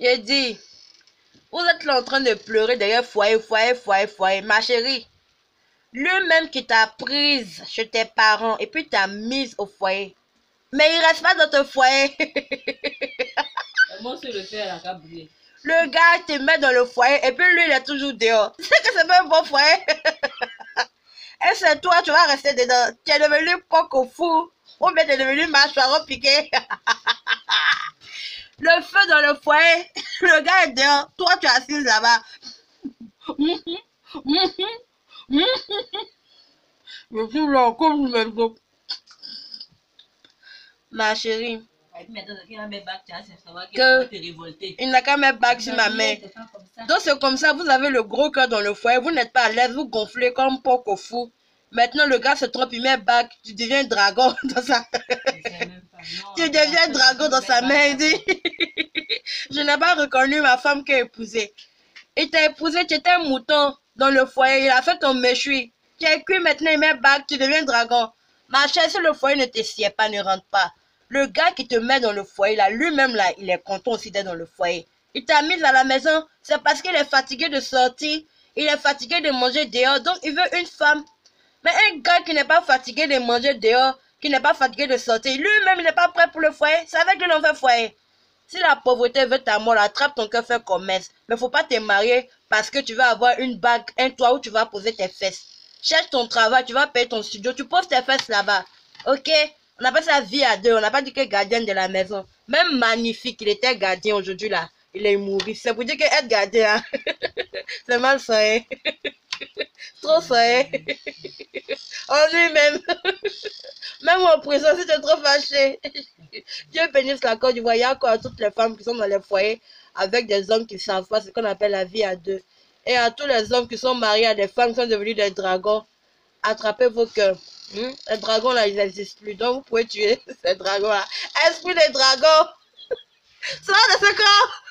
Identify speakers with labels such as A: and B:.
A: J'ai dit, vous êtes là en train de pleurer derrière foyer, foyer, foyer, foyer. Ma chérie, lui-même qui t'a prise chez tes parents et puis t'a mise au foyer. Mais il reste pas dans ton foyer.
B: C'est le faire à la
A: Le gars te met dans le foyer et puis lui, il est toujours dehors. Tu sais que c'est pas un bon foyer? et c'est toi, tu vas rester dedans. Tu es devenu coq fou. Ou bien tu es devenu mâchoire piqué. le feu dans le foyer. Le gars est dehors. Toi, tu es assise là-bas. Je suis là comme une Ma chérie. Que il n'a qu'à mettre bac sur ma main. Donc c'est comme ça, vous avez le gros cœur dans le foyer, vous n'êtes pas à l'aise, vous gonflez comme porc au fou. Maintenant le gars se trompe, il met bac, tu deviens dragon dans sa... tu deviens dragon dans sa main, il dit... Je n'ai pas reconnu ma femme qui a épousé. Il t'a épousé, tu étais un mouton dans le foyer, il a fait ton méchoui. Tu es cuit, maintenant il met bac, tu deviens dragon. Ma chère, si le foyer ne te sied pas, ne rentre pas. Le gars qui te met dans le foyer, là, lui-même, là, il est content aussi d'être dans le foyer. Il t'a mis à la maison, c'est parce qu'il est fatigué de sortir, il est fatigué de manger dehors, donc il veut une femme. Mais un gars qui n'est pas fatigué de manger dehors, qui n'est pas fatigué de sortir, lui-même, il n'est pas prêt pour le foyer, c'est avec lui l'on fait foyer. Si la pauvreté veut ta mort, attrape ton cœur, fais commerce. Mais faut pas te marier parce que tu vas avoir une bague, un toit où tu vas poser tes fesses. Cherche ton travail, tu vas payer ton studio, tu poses tes fesses là-bas. Ok? On appelle ça vie à deux. On n'a pas dit que gardien de la maison. Même magnifique, il était gardien aujourd'hui là. Il est mort. C'est pour dire que être gardien, hein. c'est mal soigné. trop soigné. en lui-même. Même en prison, es trop fâché. Dieu bénisse la Côte d'Ivoire. A encore toutes les femmes qui sont dans les foyers avec des hommes qui savent pas ce qu'on appelle la vie à deux. Et à tous les hommes qui sont mariés à des femmes qui sont devenus des dragons, attrapez vos cœurs. Hmm? Les dragons là, ils n'existent plus. Donc vous pouvez tuer ces dragons là. Esprit des dragons. Va de ce corps